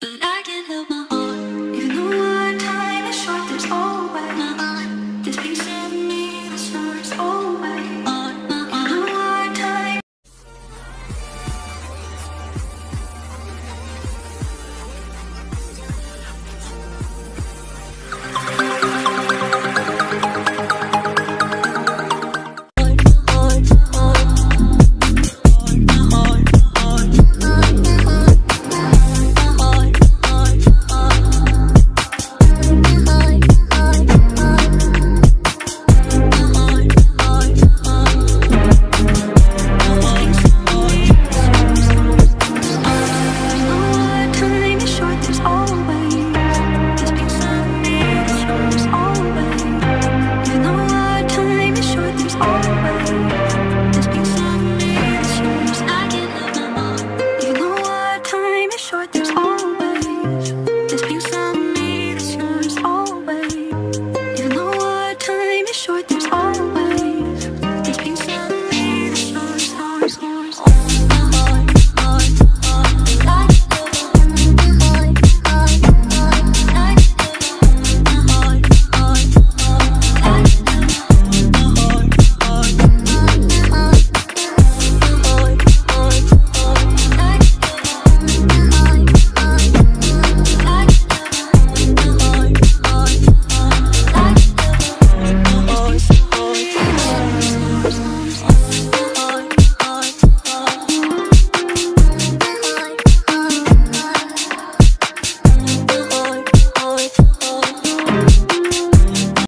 But I